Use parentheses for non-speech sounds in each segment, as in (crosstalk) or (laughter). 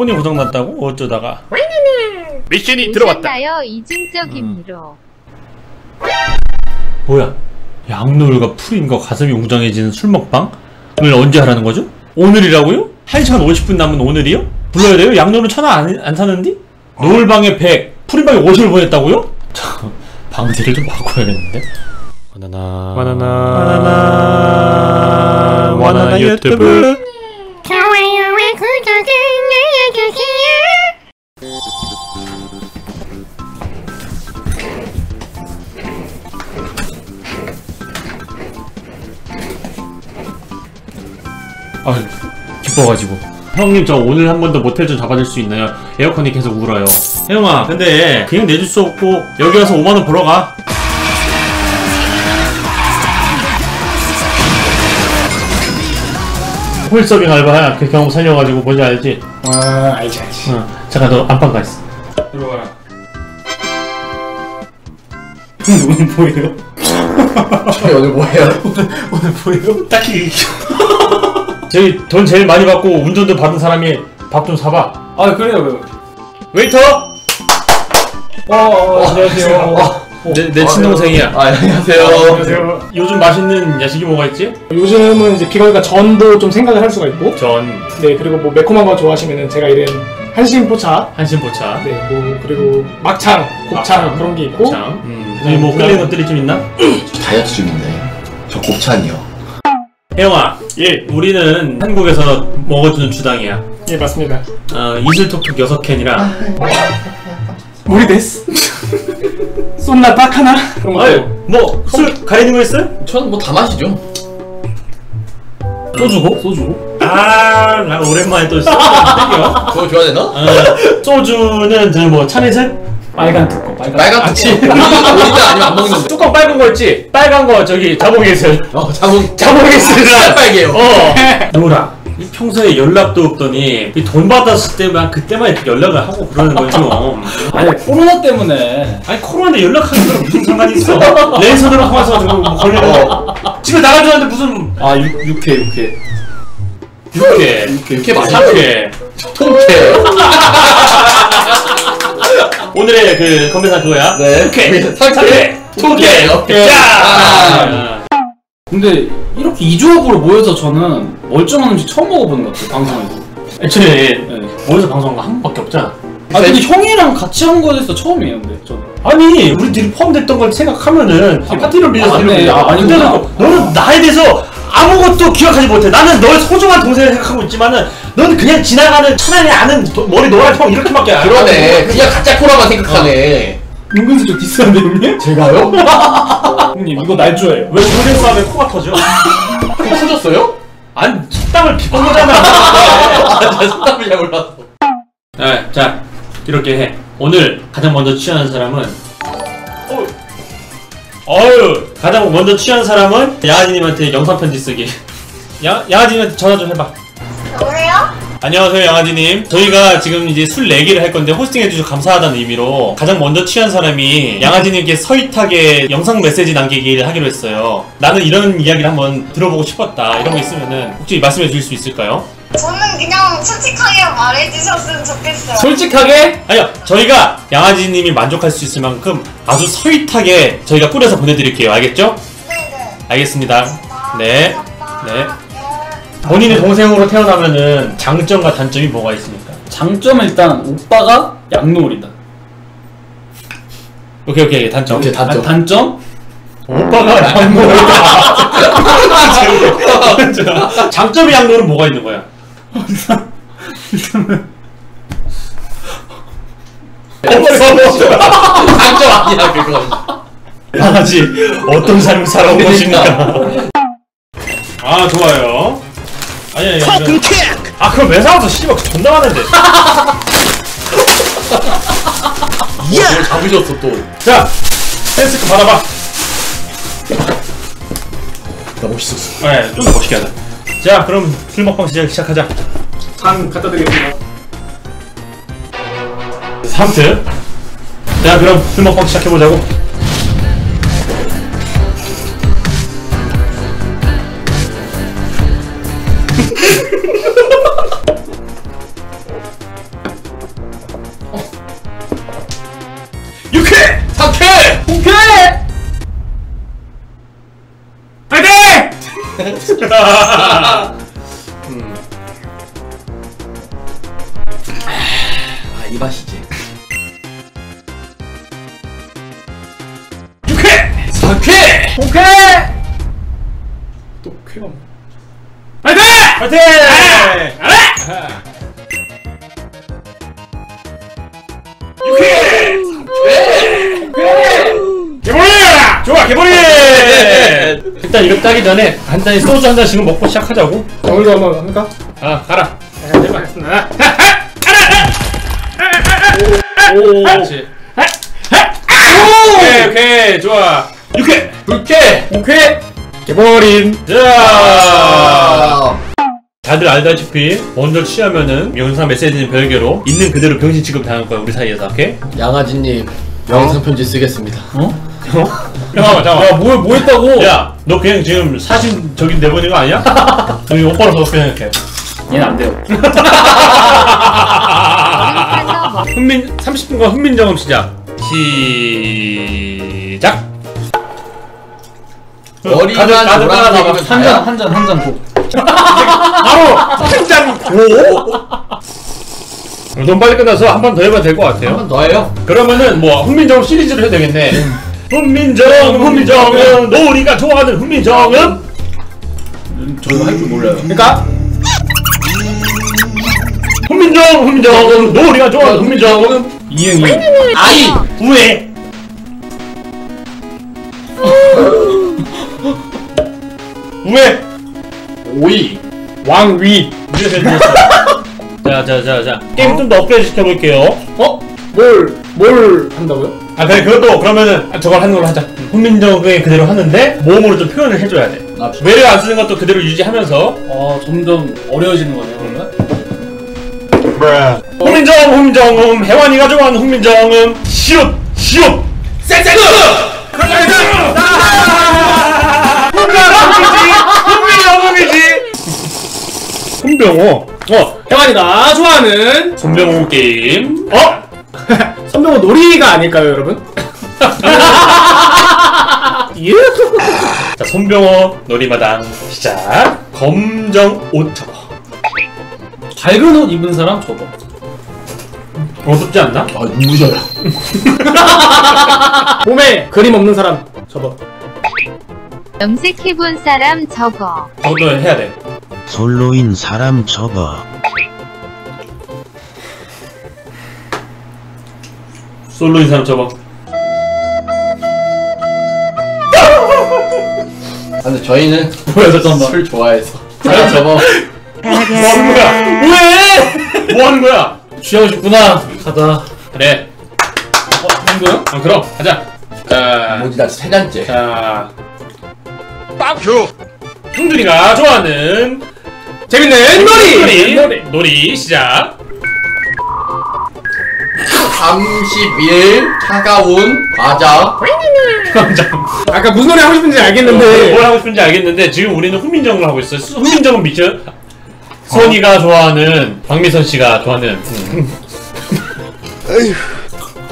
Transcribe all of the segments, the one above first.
폰이 고장났다고? 어쩌다가 미션이 들어왔다. 오셨나요? 이중적 임무로. 뭐야 양노을과 풀인과 가슴이 웅장해지는 술 먹방? 오늘 언제 하라는 거죠? 오늘이라고요? 1시간 50분 남은 오늘이요? 불러야 돼요? 양노을은 천하 안, 안 사는디? 노을방에 100 풀인방에 50을 보냈다고요? (laughs) 참 방지를 좀 바꿔야겠는데 바나나 바나나 바나나 바나나 유튜브 아 기뻐가지고 형님 저 오늘 한 번 더 모텔 좀 잡아줄 수 있나요? 에어컨이 계속 울어요 혜영아 근데 그냥 내줄 수 없고 여기 와서 5만원 벌어가 홀서빙 알바야 그 경험 살려가지고 뭔지 알지? 아 알지 알지 응 잠깐 너 안방 가 있어 들어가라 오늘 뭐예요? (laughs) 저희 오늘 뭐해요? (laughs) 오늘 뭐예요? (laughs) 딱히 저희 돈 제일 많이 받고 운전도 받은 사람이 밥 좀 사봐. 아 그래요 웨이터! 어, 어, 안녕하세요. 내, 내 친동생이야. 아 안녕하세요. 안녕하세요. 요즘 맛있는 야식이 뭐가 있지? 요즘은 이제 비가 오니까 전도 좀 생각을 할 수가 있고. 전, 네 그리고 뭐 매콤한 거 좋아하시면은 제가 이런 한신 포차. 한신포차, 네뭐 그리고 막창 곱창 막창, 그런 게 있고. 곱창. 음, 여기 뭐 끌리는 것들이 좀 있나? 다이어트 중인데. 저 곱창이요 혜영아, 예, 우리는 한국에서 먹어주는 주당이야. 예 맞습니다 어, 이슬톡톡 6캔이랑, 우리 데스 쏜나 딱 하나 그런 거 아유, 뭐, 술 가리는 거 있어요? 저는 뭐 다 마시죠 소주고? 소주 아, 나 오랜만에 또 소주 땡겨. 그거 줘야 되나? 어, 소주는 저뭐 참이슬? 빨간 뚜껑 빨간 빨간 아치. 뚜껑 우리는 아니면 안 먹는데 뚜껑 빨간 거 있지? 빨간 거 저기 자몽이슬. 어 자몽 자몽이슬이랑 빨개요 어. (laughs) 노라. 이 평소에 연락도 없더니 이 돈 받았을 때만 그때만 이렇게 연락을 하고 그러는 좀. 아니 코로나 때문에 아니 코로나인데 연락하는 거랑 무슨 상관이 있어? 랜선으로 통화해서 가지고 뭐 걸리는 거. 집에 나가줄 알았는데 무슨 아 6, 육회 6회 육회, 육회 맞아? 육회. 통쾌 오늘의 그 건배사 그거야. 네. 육회, 상쾌, 상쾌, 통쾌, 통쾌. 자. 아. 근데 이렇게 이조업으로 모여서 저는 멀쩡한 음식 처음 먹어보는 것 같아요 방송에서 애초에 네. 모여서 방송한 거 한 번밖에 없잖아. 아 근데 형이랑 같이 한 거에서 처음이에요 근데 저는 아니 우리들이 포함됐던 걸 생각하면은 파티를 빌려서 아, 맞네. 거야. 아, 아니구나. 근데는 너는 나에 대해서 아무것도 기억하지 못해. 나는 널 소중한 동생을 생각하고 있지만은 넌 그냥 지나가는 천안에 아는 도- 머리 노란 형 이렇게밖에 안 그러네 그냥 가짜 코라만 생각하네 은근슬쩍 디스한데 형님? 제가요? (laughs) 형님 이거 날조예요 왜 동생 싸움에 코가 터져? (laughs) 코 터졌어요? 아니 식당을 비싼 거잖아. 아나 속담을 잘 몰랐어 네, 자 이렇게 해. 오늘 가장 먼저 취하는 사람은 어, 어유 가장 먼저 취한 사람은 양아지님한테 영상 편지 쓰기. 양 양아지님한테 전화 좀 해봐. 안녕하세요 양아지님 저희가 지금 이제 술 내기를 할 건데 호스팅 해주셔서 감사하다는 의미로 가장 먼저 취한 사람이 양아지님께 서윗하게 영상 메시지 남기기를 하기로 했어요 나는 이런 이야기를 한번 들어보고 싶었다 이런 거 있으면은 혹시 말씀해 주실 수 있을까요? 저는 그냥 솔직하게 말해주셨으면 좋겠어요. 솔직하게 아니요 저희가 양아지님이 만족할 수 있을 만큼 아주 서윗하게 저희가 꾸려서 보내드릴게요 알겠죠? 네네. 알겠습니다 네 감사합니다. 네. 본인의 동생으로 태어나면은 장점과 단점이 뭐가 있습니까? 장점은 일단 오빠가 양노을이다 오케이 오케이 단점 오케이, 단점. 아, 단점? 오빠가 양노를 장점이 양노는 뭐가 있는 거야? 장점 아니야 그건 양아지 어떤 삶을 살아온 것입니까? 아 좋아요. 아니 아니 아니. 아 그럼 왜 사와서 씨발 존나 많은데. 뭘 잡으셨어 또자 댄스크 받아봐. 나 멋있었어 네, 좀 더 멋있게 하자. 자 그럼 술 먹방 시작 시작 하자. 상 갖다 드리겠습니다 3트. 자 그럼 술 먹방 시작해 보자고. 아, 이 맛이지. 오케이! 오케이! 또 쾌가 뭐. 파이팅! 파이팅! 일단 이거 따기 전에 간단히 소주 한 잔씩은 먹고 시작하자고 오늘도 한번 합니까? 아 가라 해보겠습니다. 오 그렇지 오케이 오케이 좋아 육회 불쾌! 오케이! 개버린. 자 아, 다들 알다시피 먼저 취하면은 영상 메시지는 별개로 있는 그대로 병신 취급 당할 거야 우리 사이에서 오케이? 양아지님, 영상 편지 쓰겠습니다. 잠깐만 잠깐만 야, 뭐, 뭐 했다고? 야, 너 그냥 지금 사진 저기 내보낸 거 아니야? 너이 오빠로 더 생각해. 얘는 안 돼요. 훈민 30분간 훈민 점검 시작. 시작. 머리만 가득, 가득 따라가봐. 노란색이면 한 다야? 잔, 한 잔, 한 잔 줘. 바로 한장 오. 너무 빨리 끝나서 한 번 더 해봐도 될것한 같아요. 번더 해요. 그러면은 뭐 훈민정음 시리즈로 해도 되겠네. 훈민정음, 훈민정음, 노리가 좋아하는 훈민정음. 저도 할 줄 몰라요. 그러니까 훈민정음, 훈민정음, 노리가 좋아하는 훈민정음. 이응이. 아이! 우회. 우회. 오이! 왕위. 우리가 제일 좋았어. 자, 자, 자, 자. 게임 좀 더 업그레이드 시켜볼게요. 어? 뭘, 뭘 한다고요? 아, 그래, 그것도 그러면은 저걸 하는 걸로 하자. 훈민정음에 그대로 하는데 모음으로 좀 표현을 해줘야 돼. 아, 외래 안 쓰는 것도 그대로 유지하면서 어, 점점 어려워지는 거네요, 그러면. 훈민정음, 훈민정음, 혜완이가 좋아하는 훈민정음, 시옷, 시옷! 훈민정음이지! 훈병호. 어, 혜환이가 좋아하는 손병호 게임. 어? (laughs) 선병호 놀이가 아닐까요, 여러분? (laughs) 예. 자, 손병호 놀이마당 시작. 검정 옷 접어. 밝은 옷 입은 사람 저거. 어둡지 않나? 아, 눈부셔라. 봄에 (laughs) 그림 없는 사람 접어. 염색해본 사람 적어 저도 해야 돼. 솔로인 사람 접어. 솔로인 사람 접어. 아, 근데 저희는 뭐야, 잠깐만. 술 좋아해서. 자, 저거. 뭐 하는 거야? 왜? 뭐 하는 거야? 취하고 싶구나. 가자. 그래. 어, 정도요? 어, 그럼 가자. 자, 뭐지, 나세 잔째. 자, 빵큐. 형준이가 좋아하는 재밌는 놀이! 놀이 놀이 시작. 30일 차가운 과자. (laughs) 아까 무슨 노래 하고 싶은지 알겠는데. 뭘 하고 싶은지 알겠는데 지금 우리는 훈민정음을 하고 있어요. 수- 훈민정음 미쳐. 선이가 좋아하는 박미선 씨가 좋아하는 음.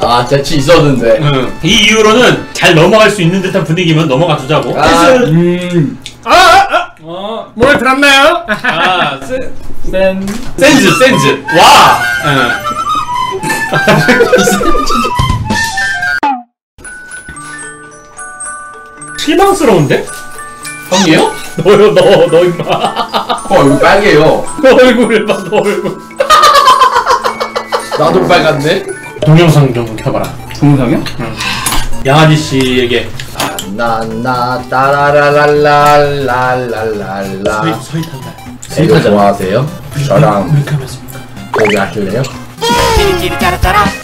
아, 재치 있었는데. 음. 이 이후로는 잘 넘어갈 수 있는 듯한 분위기면 넘어가 주자고. 아, 음. 아, 아, 아. 어, 뭘 들었나요? 아, 센, 센. 센즈, 센즈. 와. 응. (laughs) 실망스러운데? 형이에요? (laughs) 너요, 너, 너 임마. 어, 얼굴 빨개요. (laughs) 너 얼굴을 봐, 너 얼굴. 나도 빨간데? 동영상 좀 켜봐라. 동영상이요? 양아지 씨에게 나나 따라라랄랄랄랄랄라. 서희 탄다. 이거 좋아하세요? 저랑 왜 그러셨습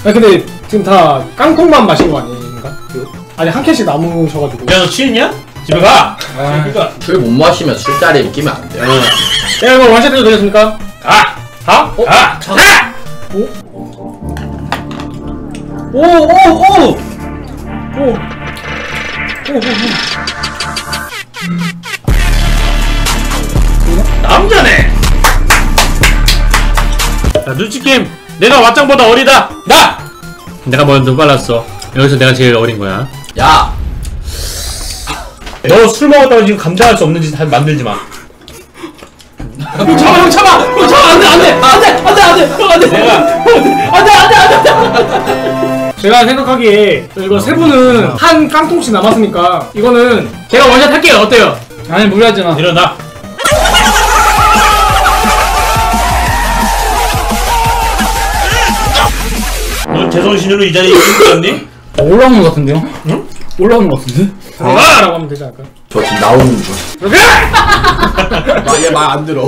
아 근데 지금 다 깡통만 마신 거 아닌가? 그, 아니 한 캔씩 남으셔가지고. 야, 너 취했냐? 집에 가. 아, 그니까. 술못 마시면 술자리에 끼면 안 돼요. 야 이거 원샷 해도 되겠습니까? 가! 가! 가! 가! 오, 오, 오! 오! 오, 오. 남자네! 자, 눈치 게임. 내가 왓짱보다 어리다. 나! 내가 먼저 빨랐어. 여기서 내가 제일 어린 거야. 야! 너 술 먹었다고 지금 감당할 수 없는 짓 하- 만들지 마. 형 참아 형 참아 형 참아 안돼 안돼 안돼 안돼 안돼 형 안돼 내가 안돼 안돼 안돼 제가 생각하기에 이거 세 분은 한 깡통씩 남았으니까 이거는 제가 원샷 할게요. 어때요? 아니 무리하지 마 일어나. 너 제정신으로 이 자리에? 어, 올라오는 것 같은데요? 응? 올라오는 것 같은데? 들어가! 라고 하면 되지 않을까? 저 지금 나오는 중. (laughs) 얘 말 안 들어.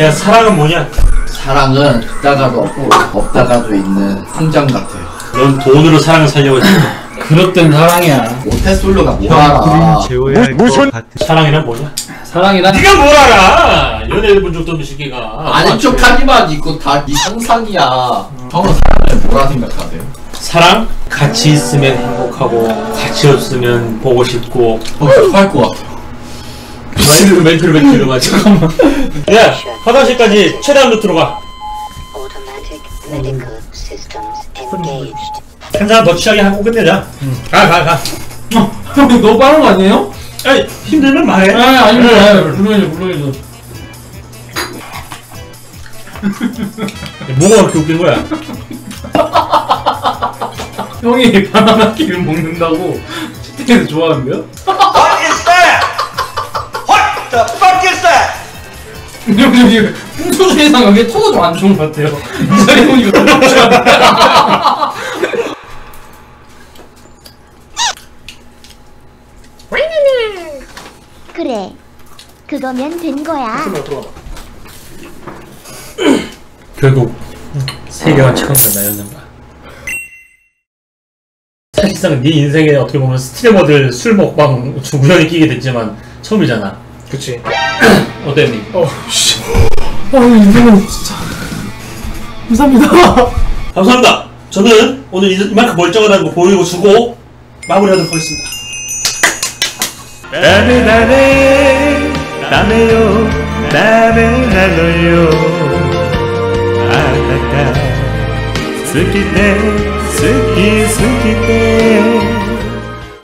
야 사랑은 뭐냐? 사랑은 있다가도 없고 없다가도 있는 통장 같아요. 넌 돈으로 사랑을 살려고 했지. 그릇된 사랑이야 모태솔로가 뭐하라. 무슨 사랑이란 뭐냐? 사랑이란 네가 뭘 알아? 연애를 본 적도 없는 새끼가. 아닌 척하기만 있고 다네 상상이야. 형은 사랑을 뭐라 생각하세요? 사랑? 같이 있으면 행복하고 같이 없으면 보고 싶고 어, 할것 같아요. 멘트를 멘트를 멘트를 마 잠깐만 야 화장실까지 최대한 루트로 가 Automatic medical systems engaged. 한 잔 더 취하게 하고 끝내자 가 가가 형 너무 빠른 거 아니에요? 아니 힘들면 말해. 아 아닙니다. 물론이죠 물론이죠. 뭐가 그렇게 웃긴 거야? (laughs) 형이 바나나 기름 먹는다고 채팅에서 좋아하는데요? 근데 여기 풍소주의 상황에 토도 좀안 좋은 것 같아요. 이 자리 보니까 더 좋지 않아 그래. 그거면 된 거야. 봐. (clears throat) 결국 세계관 착각된 나였는가 사실상 네 인생에 어떻게 보면 스트리머들 술 먹방 중 우연히 끼게 됐지만 처음이잖아 그치. (clears throat) 어땠니? 어, 씨. 아, 이거는 진짜. 감사합니다. 감사합니다 저는 오늘 이- 이만큼 멀쩡하다는 거 보이고 주고 마무리하도록 하겠습니다 ダメダメダメよダメなのよ。あなた好きで好き好きで